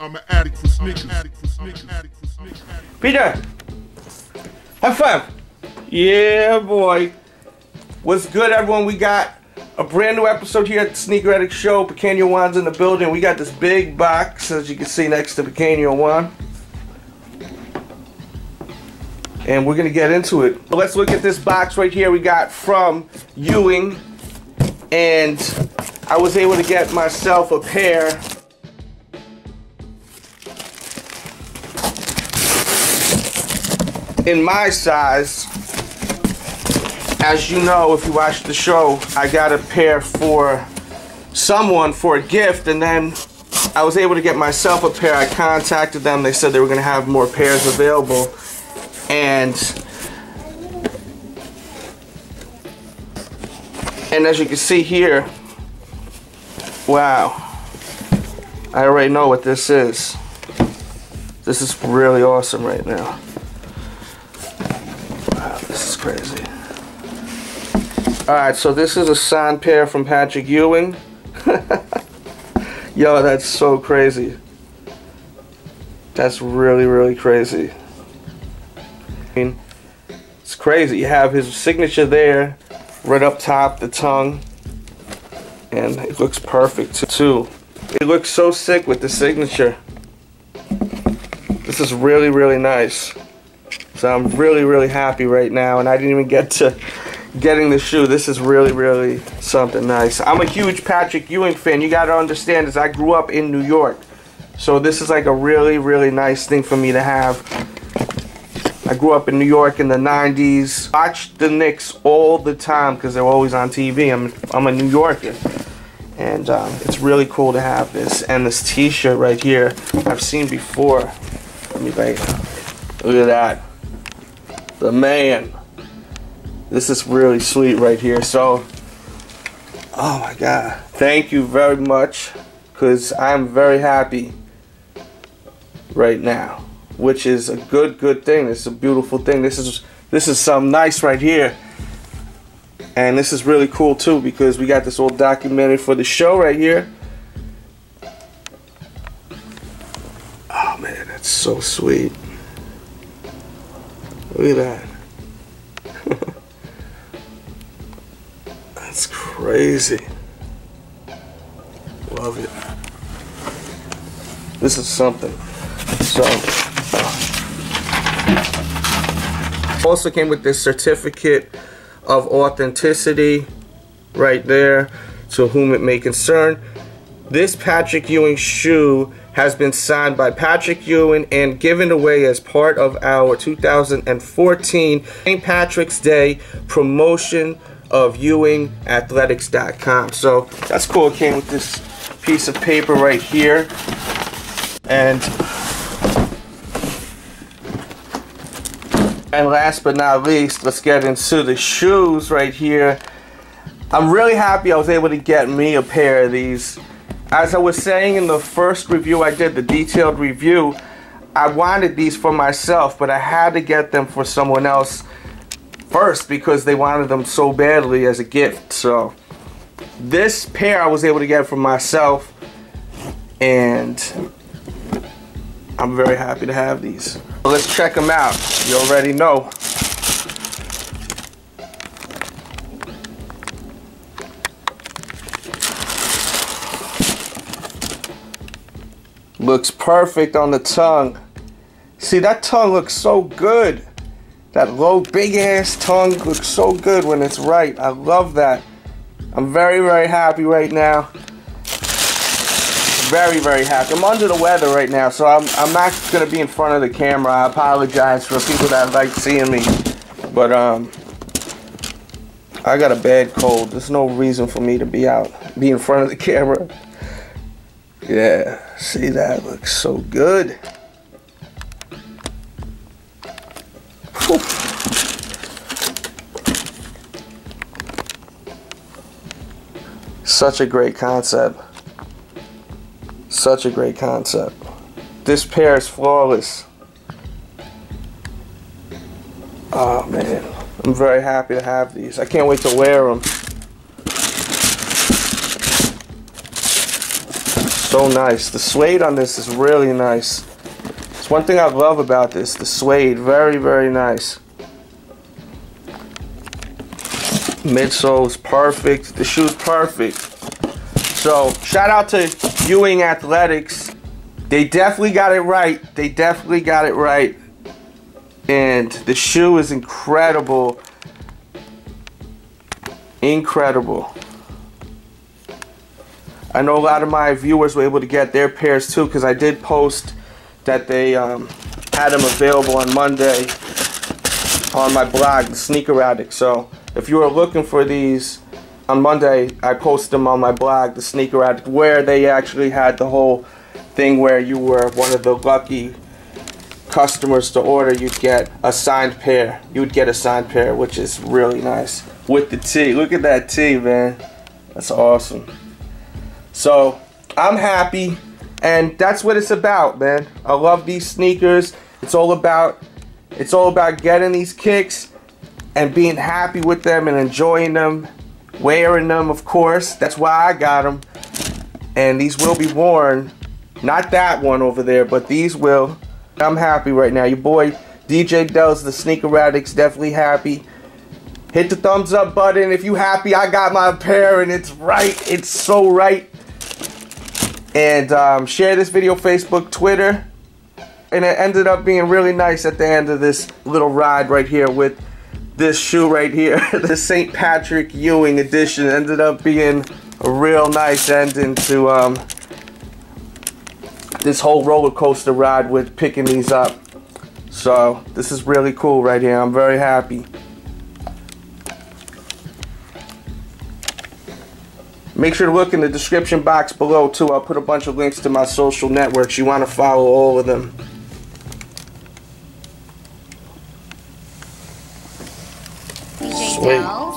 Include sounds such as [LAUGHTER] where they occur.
I'm an addict for Snickers. Addict for Snickers. Addict for. Peter, high five. Yeah, boy. What's good, everyone? We got a brand new episode here at the Sneaker Addict Show. Pequeño Juan's in the building. We got this big box, as you can see next to Pequeño Juan. And we're going to get into it. So let's look at this box right here we got from Ewing. And I was able to get myself a pair in my size. As you know, if you watch the show, I got a pair for someone for a gift, and then I was able to get myself a pair. I contacted them. They said they were going to have more pairs available. And and as you can see here, wow. I already know what this is. This is really awesome right now. Alright, so this is a signed pair from Patrick Ewing. [LAUGHS] Yo, that's so crazy. That's really, really crazy. I mean, it's crazy. You have his signature there, right up top, the tongue. And it looks perfect too. It looks so sick with the signature. This is really, really nice. So I'm really, really happy right now, and I didn't even get to getting the shoe. This is really, really something nice. I'm a huge Patrick Ewing fan. You got to understand is I grew up in New York. So this is like a really, really nice thing for me to have. I grew up in New York in the 90s. Watched the Knicks all the time because they're always on TV. I'm, I'm a New Yorker. And um, it's really cool to have this. And this t-shirt right here, I've seen before. Let me like, look at that. The man. This is really sweet right here. So, oh my God. Thank you very much. Because I'm very happy right now. Which is a good, good thing. It's a beautiful thing. This is this is some nice right here. And this is really cool too because we got this all documented for the show right here. Oh man, that's so sweet. Look at that. Crazy. Love it. This is something. So, uh, also came with this certificate of authenticity right there to whom it may concern. This Patrick Ewing shoe has been signed by Patrick Ewing and given away as part of our 2014 St. Patrick's Day promotion of EwingAthletics.com. So that's cool. It came with this piece of paper right here. And And last but not least, let's get into the shoes right here. I'm really happy I was able to get me a pair of these. As I was saying in the first review I did, the detailed review, I wanted these for myself, but I had to get them for someone else first because they wanted them so badly as a gift. So this pair I was able to get for myself and I'm very happy to have these. So let's check them out. You already know. Looks perfect on the tongue. See, that tongue looks so good. That low, big ass tongue looks so good when it's right. I love that. I'm very, very happy right now very, very happy. I'm under the weather right now, so I'm, I'm not going to be in front of the camera. I apologize for people that like seeing me. But, um, I got a bad cold. There's no reason for me to be out, be in front of the [LAUGHS] camera. Yeah, see that looks so good. Such a great concept. Such a great concept. This pair is flawless. Oh man, I'm very happy to have these. I can't wait to wear them. So nice. The suede on this is really nice. It's one thing I love about this. The suede, very, very nice. Midsole is perfect. The shoe's perfect. So shout out to Ewing Athletics. They definitely got it right. They definitely got it right. And the shoe is incredible. Incredible. I know a lot of my viewers were able to get their pairs too because I did post that they um, had them available on Monday on my blog, The Sneaker Addict. So if you are looking for these on Monday, I posted them on my blog, The Sneaker Addict, where they actually had the whole thing where you were one of the lucky customers to order, you'd get a signed pair. You'd get a signed pair, which is really nice. With the T. Look at that T, man. That's awesome. So, I'm happy. And that's what it's about, man. I love these sneakers. It's all about it's all about getting these kicks and being happy with them and enjoying them, wearing them, of course. That's why I got them. And these will be worn. Not that one over there, but these will. I'm happy right now. Your boy DJ Delz, the Sneaker Addicts, definitely happy. Hit the thumbs up button if you happy. I got my pair and it's right. It's so right. And um, share this video Facebook, Twitter. And it ended up being really nice at the end of this little ride right here with this shoe right here, [LAUGHS] the St. Patrick Ewing edition, ended up being a real nice ending to um, this whole roller coaster ride with picking these up. So this is really cool right here. I'm very happy. Make sure to look in the description box below too. I'll put a bunch of links to my social networks. You want to follow all of them. DJ